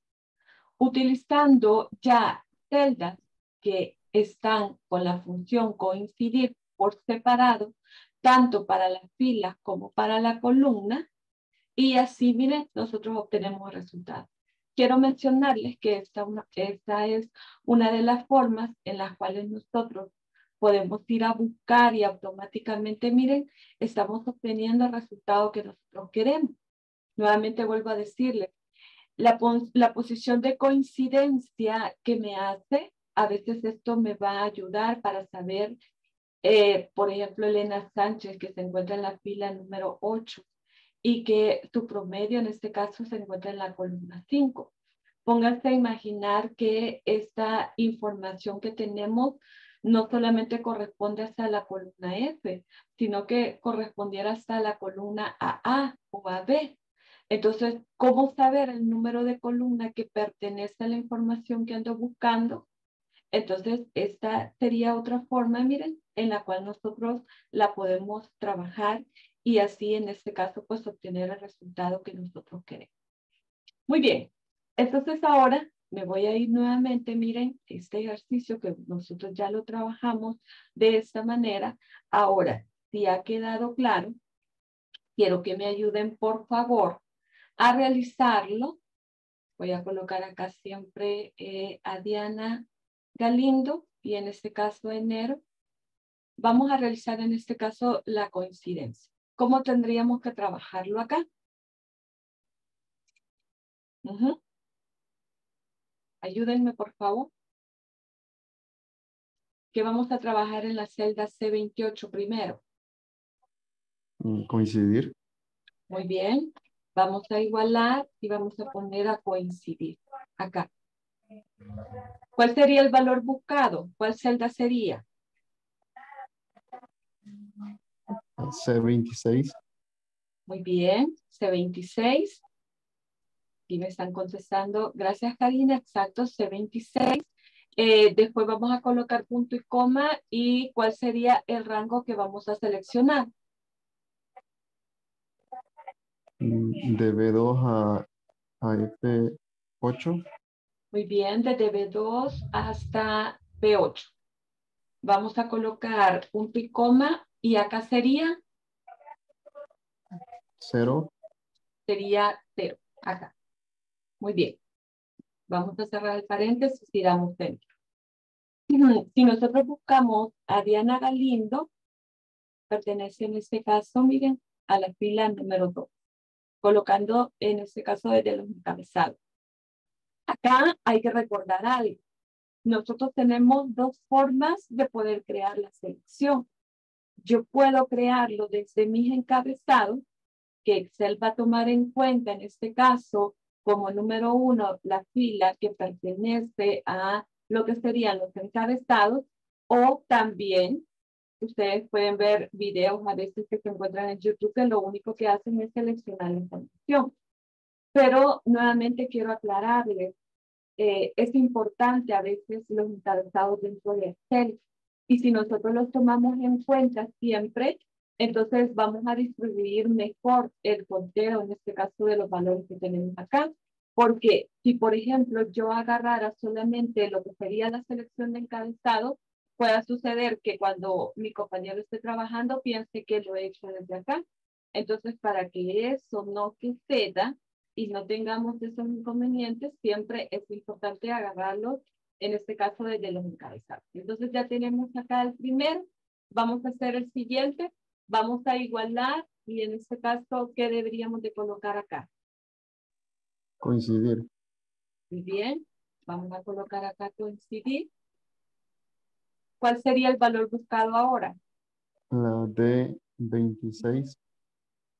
utilizando ya celdas que están con la función coincidir por separado, tanto para las filas como para la columna, y así, miren, nosotros obtenemos el resultado. Quiero mencionarles que esta, una, esta es una de las formas en las cuales nosotros podemos ir a buscar y automáticamente, miren, estamos obteniendo el resultado que nosotros queremos. Nuevamente vuelvo a decirles, la, la posición de coincidencia que me hace, a veces esto me va a ayudar para saber, eh, por ejemplo, Elena Sánchez, que se encuentra en la fila número 8 y que su promedio en este caso se encuentra en la columna 5. Pónganse a imaginar que esta información que tenemos no solamente corresponde hasta la columna F, sino que correspondiera hasta la columna AA o AB. Entonces, ¿cómo saber el número de columna que pertenece a la información que ando buscando? Entonces, esta sería otra forma, miren, en la cual nosotros la podemos trabajar y así, en este caso, pues obtener el resultado que nosotros queremos. Muy bien. Entonces, ahora me voy a ir nuevamente, miren, este ejercicio que nosotros ya lo trabajamos de esta manera. Ahora, si ha quedado claro, quiero que me ayuden, por favor, a realizarlo. Voy a colocar acá siempre eh, a Diana Galindo y en este caso enero. Vamos a realizar en este caso la coincidencia. ¿Cómo tendríamos que trabajarlo acá? Ayúdenme, por favor. Que vamos a trabajar en la celda C28 primero. Mm, coincidir. Muy bien. Vamos a igualar y vamos a poner a coincidir. Acá. ¿Cuál sería el valor buscado? ¿Cuál celda sería? C26. Muy bien. C26. Y me están contestando. Gracias, Karina. Exacto, C26. Eh, después vamos a colocar punto y coma. ¿Y cuál sería el rango que vamos a seleccionar? Mm, de B2 a, a F8. Muy bien, desde B2 hasta B8. Vamos a colocar punto y coma. ¿Y acá sería? Cero. Sería cero. Acá. Muy bien. Vamos a cerrar el paréntesis y damos dentro. Si nosotros buscamos a Diana Galindo, pertenece en este caso, miren, a la fila número 2, colocando en este caso desde los encabezados. Acá hay que recordar algo. Nosotros tenemos dos formas de poder crear la selección. Yo puedo crearlo desde mis encabezados, que Excel va a tomar en cuenta en este caso como número uno la fila que pertenece a lo que serían los encabezados o también ustedes pueden ver videos a veces que se encuentran en YouTube que lo único que hacen es seleccionar la información. Pero nuevamente quiero aclararles, eh, es importante a veces los encabezados dentro de Excel y si nosotros los tomamos en cuenta siempre, entonces vamos a distribuir mejor el conteo, en este caso de los valores que tenemos acá. Porque si, por ejemplo, yo agarrara solamente lo que sería la selección de encabezado, pueda suceder que cuando mi compañero esté trabajando piense que lo he hecho desde acá. Entonces, para que eso no suceda y no tengamos esos inconvenientes, siempre es importante agarrarlo, en este caso, desde los encabezados. Entonces, ya tenemos acá el primero. Vamos a hacer el siguiente Vamos a igualar y en este caso, ¿qué deberíamos de colocar acá? Coincidir. Muy bien. Vamos a colocar acá coincidir. ¿Cuál sería el valor buscado ahora? La de 26.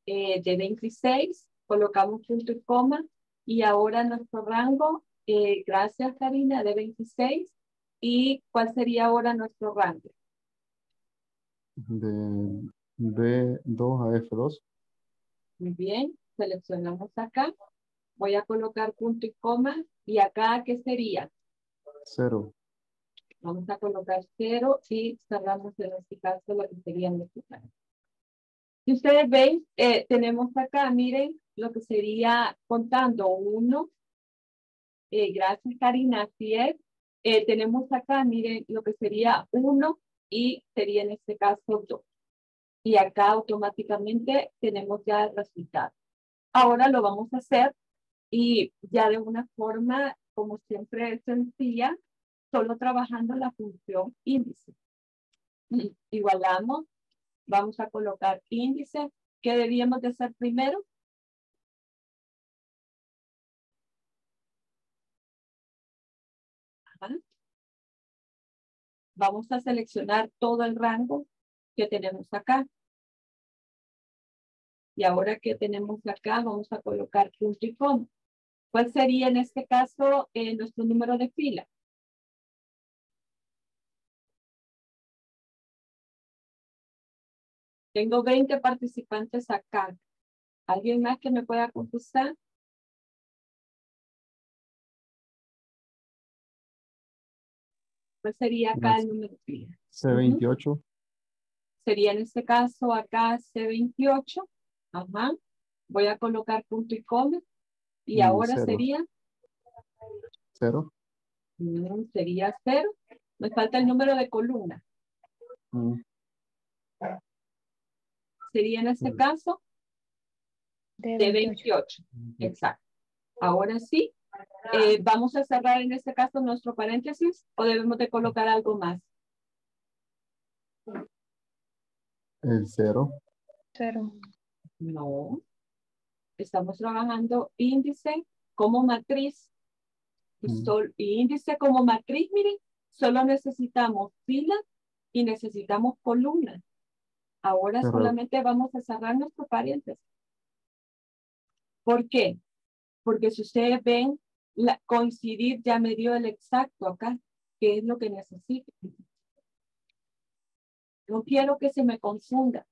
Eh, de 26. Colocamos punto y coma. Y ahora nuestro rango, eh, gracias Karina, de 26. ¿Y cuál sería ahora nuestro rango? De B2 a F2. Muy bien, seleccionamos acá. Voy a colocar punto y coma. ¿Y acá qué sería? Cero. Vamos a colocar cero y cerramos en este caso lo que sería nuestro Si ustedes ven, eh, tenemos acá, miren, lo que sería contando uno. Eh, gracias, Karina, así es. Eh, tenemos acá, miren, lo que sería uno y sería en este caso dos y acá automáticamente tenemos ya el resultado. Ahora lo vamos a hacer y ya de una forma, como siempre, sencilla, solo trabajando la función índice. Igualamos, vamos a colocar índice. ¿Qué debíamos de hacer primero? Vamos a seleccionar todo el rango que tenemos acá. Y ahora que tenemos acá, vamos a colocar punto y coma. ¿Cuál sería en este caso eh, nuestro número de fila? Tengo 20 participantes acá. ¿Alguien más que me pueda contestar? ¿Cuál sería acá el número de fila? C28. Sería en este caso acá C28. Ajá. Voy a colocar punto y coma. Y Mm, ahora cero. sería, 0. mm, sería cero. Me falta el número de columna. Mm, Sería en este Mm. caso De de 28. 28. Exacto. Ahora sí, eh, vamos a cerrar en este caso nuestro paréntesis o debemos de colocar algo más. El 0. Cero. No. Estamos trabajando índice como matriz. Y, Mm. sol- y índice como matriz, miren, solo necesitamos fila y necesitamos columna. Ahora Pero- solamente vamos a cerrar nuestro paréntesis. ¿Por qué? Porque si ustedes ven, la, coincidir ya me dio el exacto acá, que es lo que necesito. No quiero que se me confunda.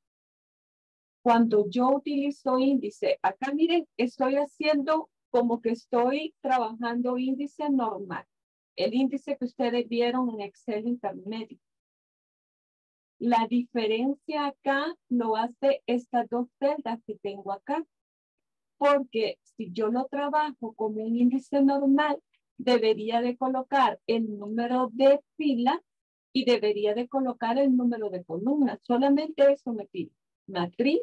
Cuando yo utilizo índice, acá miren, estoy haciendo como que estoy trabajando índice normal. El índice que ustedes vieron en Excel intermedio. La diferencia acá lo hace estas dos celdas que tengo acá. Porque si yo lo trabajo como un índice normal, debería de colocar el número de fila y debería de colocar el número de columna. Solamente eso me pide. Matriz,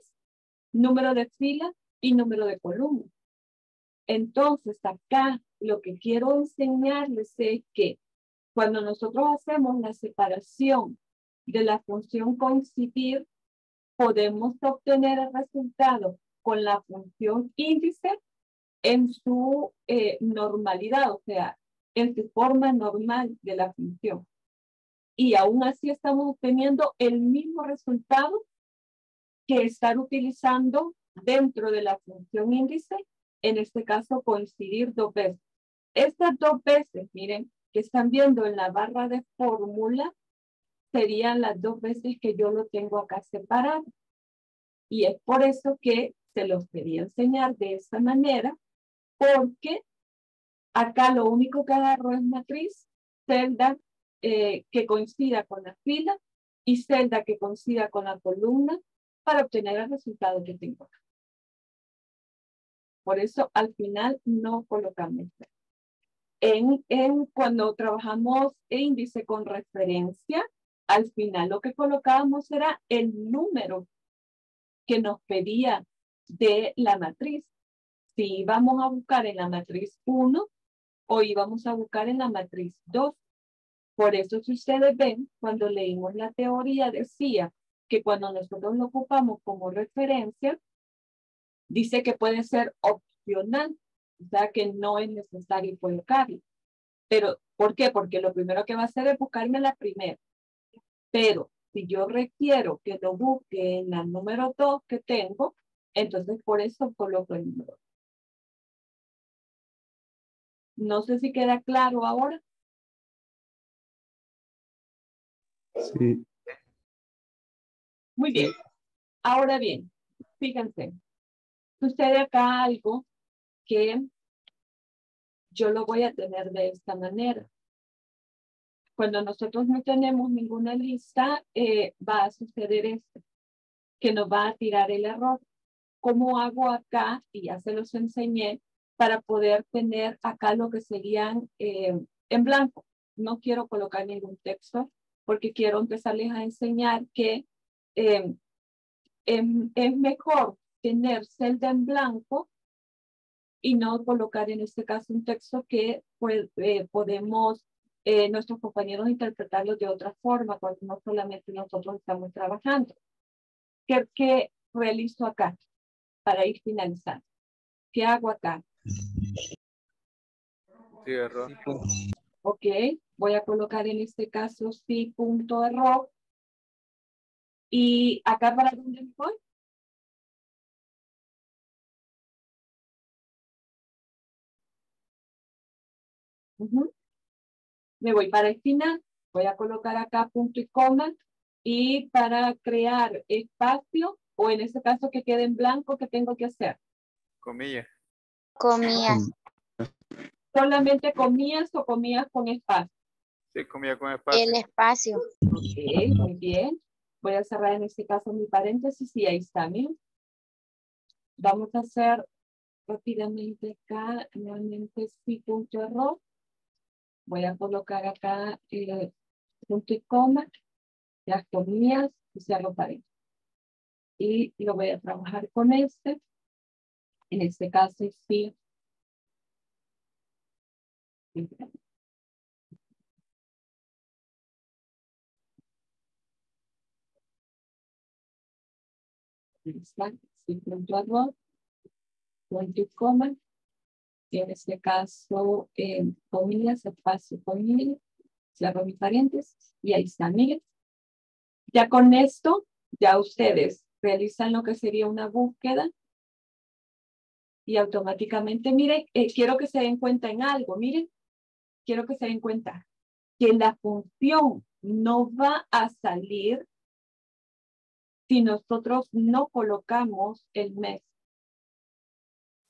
número de fila y número de columna. Entonces, acá lo que quiero enseñarles es que cuando nosotros hacemos la separación de la función coincidir, podemos obtener el resultado con la función índice en su eh, normalidad, o sea, en su forma normal de la función. Y aún así estamos obteniendo el mismo resultado que estar utilizando dentro de la función índice, en este caso coincidir dos veces. Estas dos veces, miren, que están viendo en la barra de fórmula, serían las dos veces que yo lo tengo acá separado. Y es por eso que se los quería enseñar de esta manera, porque acá lo único que agarro es matriz, celda eh, que coincida con la fila y celda que coincida con la columna para obtener el resultado que tengo acá. Por eso al final no colocamos. En, en cuando trabajamos índice con referencia, al final lo que colocábamos era el número que nos pedía de la matriz. Si íbamos a buscar en la matriz 1 o íbamos a buscar en la matriz 2. Por eso si ustedes ven, cuando leímos la teoría decía que cuando nosotros lo ocupamos como referencia, dice que puede ser opcional, o sea que no es necesario colocarlo. Pero, ¿por qué? Porque lo primero que va a hacer es buscarme la primera. Pero si yo requiero que lo busque en la número 2 que tengo, entonces por eso coloco el número. No sé si queda claro ahora. Sí. Muy bien. Ahora bien, fíjense. Sucede acá algo que yo lo voy a tener de esta manera. Cuando nosotros no tenemos ninguna lista, eh, va a suceder esto, que nos va a tirar el error. ¿Cómo hago acá? Y ya se los enseñé para poder tener acá lo que serían eh, en blanco. No quiero colocar ningún texto porque quiero empezarles a enseñar que eh, es, es mejor tener celda en blanco y no colocar en este caso un texto que pues, eh, podemos eh, nuestros compañeros interpretarlo de otra forma cuando no solamente nosotros estamos trabajando. ¿Qué, qué realizo acá para ir finalizando? ¿Qué hago acá? Sí, error. Ok, voy a colocar en este caso sí punto error. Y acá para dónde voy? Ujú. Me voy para el final, voy a colocar acá punto y coma y para crear espacio o en este caso que quede en blanco, ¿qué tengo que hacer? Comilla. Comillas. ¿Solamente comías o comías con espacio? Sí, comilla con espacio. El espacio. Ok, muy bien. Voy a cerrar en este caso mi paréntesis y ahí está, bien. Vamos a hacer rápidamente acá, nuevamente sí, punto error. Voy a colocar acá el punto y coma, las comillas y cierro paréntesis. Y lo voy a trabajar con este. En este caso sí. Sí, coma, y en este caso, eh, comillas, espacio, comillas, cierro mis paréntesis, y ahí está. Ya con esto, ya ustedes realizan lo que sería una búsqueda, y automáticamente, miren, eh, quiero que se den cuenta en algo, miren, quiero que se den cuenta que la función no va a salir si nosotros no colocamos el mes.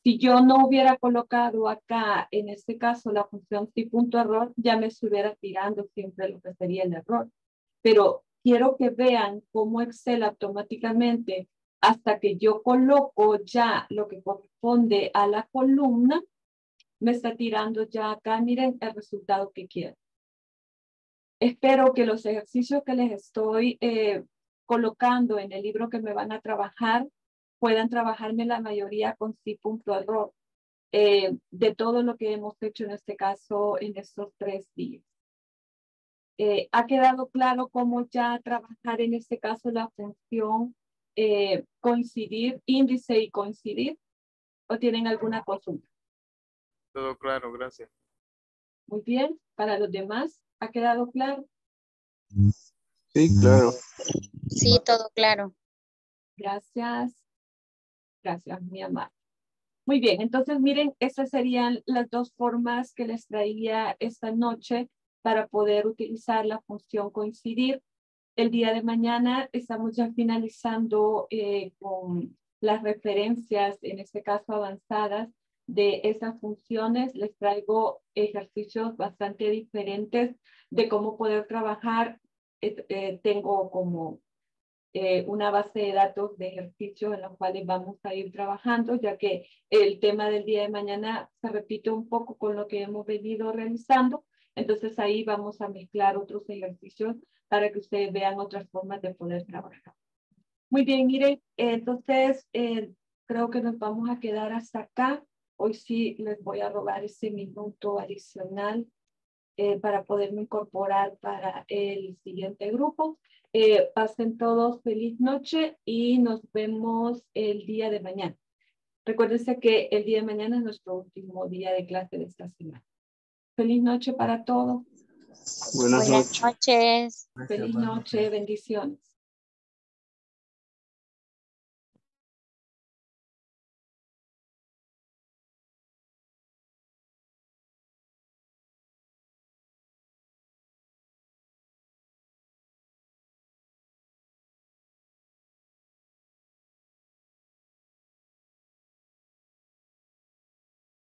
Si yo no hubiera colocado acá, en este caso, la función si punto error, ya me estuviera tirando siempre lo que sería el error. Pero quiero que vean cómo Excel automáticamente, hasta que yo coloco ya lo que corresponde a la columna, me está tirando ya acá, miren el resultado que quiero. Espero que los ejercicios que les estoy eh, colocando en el libro que me van a trabajar, puedan trabajarme la mayoría con sí punto error eh, de todo lo que hemos hecho en este caso en estos tres días. Eh, ¿Ha quedado claro cómo ya trabajar en este caso la función eh, coincidir, índice y coincidir? ¿O tienen alguna consulta? Todo claro, gracias. Muy bien. Para los demás, ¿ha quedado claro? Sí, claro. Sí, todo claro. Gracias. Gracias, mi amor. Muy bien, entonces miren, esas serían las dos formas que les traía esta noche para poder utilizar la función coincidir. El día de mañana estamos ya finalizando eh, con las referencias, en este caso avanzadas, de esas funciones. Les traigo ejercicios bastante diferentes de cómo poder trabajar. Eh, tengo como eh, una base de datos de ejercicios en los cuales vamos a ir trabajando, ya que el tema del día de mañana se repite un poco con lo que hemos venido realizando. Entonces ahí vamos a mezclar otros ejercicios para que ustedes vean otras formas de poder trabajar. Muy bien, miren, entonces eh, creo que nos vamos a quedar hasta acá. Hoy sí les voy a robar ese minuto adicional eh, para poderme incorporar para el siguiente grupo. Eh, pasen todos feliz noche y nos vemos el día de mañana. Recuérdense que el día de mañana es nuestro último día de clase de esta semana. Feliz noche para todos. Buenas Buenas noches. noches. Feliz noche, bendiciones.